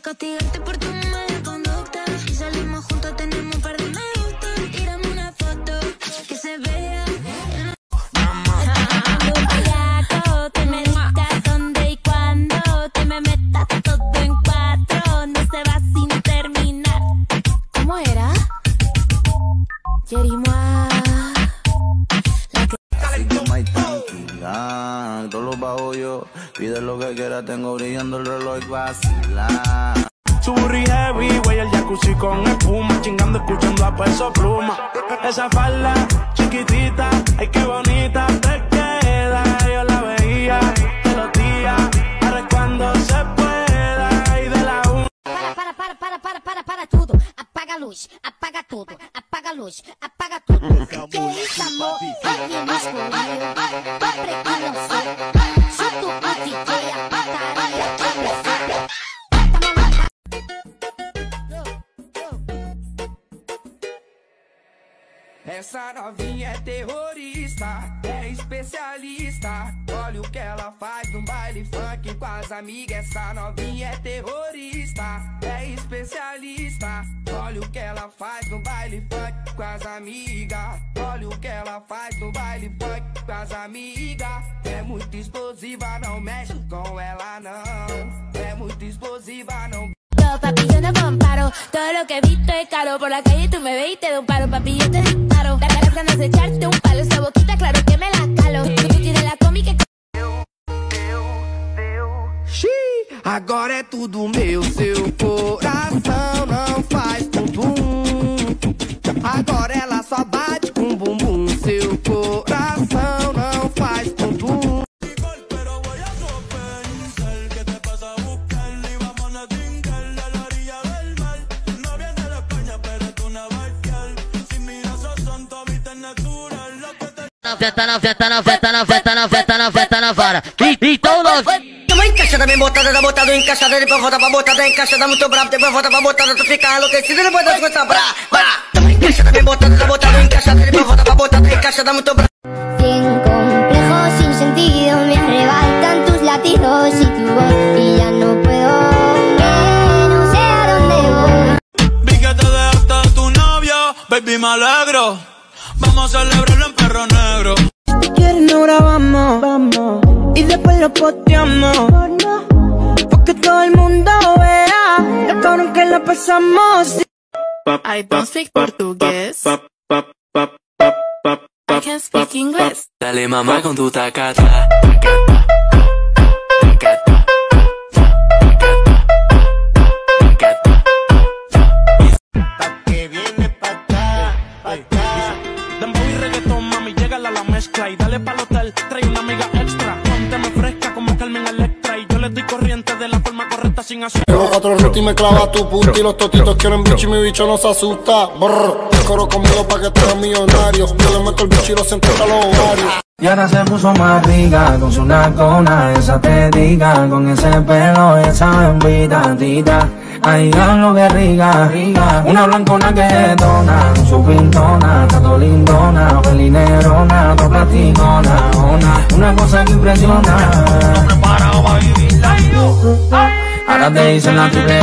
castigarte por tu mala conducta. Si salimos juntos tenemos un par de me gusta. Tírame una foto que se vea. Bellaco, que me digas dónde y cuándo. Que me metas todo en cuatro. No se va sin terminar. ¿Cómo era? Yerimoa. Calma y tranquila, todos los bajo yo. Pide lo que quiera, tengo brillando el reloj y vacila. Su burri heavy, güey, el jacuzzi con espuma, chingando, escuchando a peso pluma. Esa falda chiquitita, ay qué bonita te queda. Yo la veía todos los días, ahora es cuando se pueda y de la una. Para, para, para, para, para, para, para tudo. Apaga luz, apaga tudo, apaga apaga a luz, apaga tudo. Que é isso, amor? Olha o escuro, olha, olha, olha, olha, olha, olha, olha, olha, Essa novinha é terrorista, é especialista. Olha o que ela faz no baile funk com as amigas. Essa novinha é terrorista, é especialista. Olha o que ela faz no baile funk com as amigas. Olha o que ela faz no baile funk com as amigas. É muito explosiva, não mexe com ela não. É muito no. Todo lo que he visto es caro. Por la calle tú me ves y te doy un paro. Papi, yo te disparo. La cara ganas de echarte un palo. Esa boquita, claro que me la calo. Tú, tú tienes la cómica que agora é tudo meu, seu coração te na festa, na festa, na festa, na festa, na festa, na vara. E, então nós. Uma encaixada bem botada, da botada encaixada, depois volta pra botada, encaixada muito brava, depois volta pra botada, tu fica enlouquecido, depois das coisas brava. Uma encaixada bem botada, da botada encaixada, depois volta pra botada, encaixada muito brava. Cien complejos sin sentido me arrebatan tus latidos y tu voz y ya no puedo baby, me alegro. Vamos a celebrarlo en perro negro. Si quieres no grabamos, vamos, y después lo posteamos. Porque todo el mundo verá lo cabrón que la pasamos. I don't speak Portuguese. I can speak English. Dale mamá con tu tacata. tacata, tacata, tacata, tacata. Que viene pa' acá, pa' acá. Mezcla y dale pa'l hotel, trae una amiga extra. Pónteme fresca como Carmen Electra y yo le doy corriente de la forma correcta sin azúcar. Llevo cuatro rutas y me clava tu punta y los totitos quieren bicho y mi bicho no se asusta. Brr, coro conmigo pa' que te hagas millonario. Yo le meto el bicho y lo siento a los ovarios. Y ahora se puso más rica con su nacona, esa diga con ese pelo, esa envidadita. Ay, lo que rica, rica. Una blancona que detona, su pintona, tanto lindona, felinerona, Una cosa que impresiona. Ahora te dicen la triple